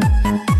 Thank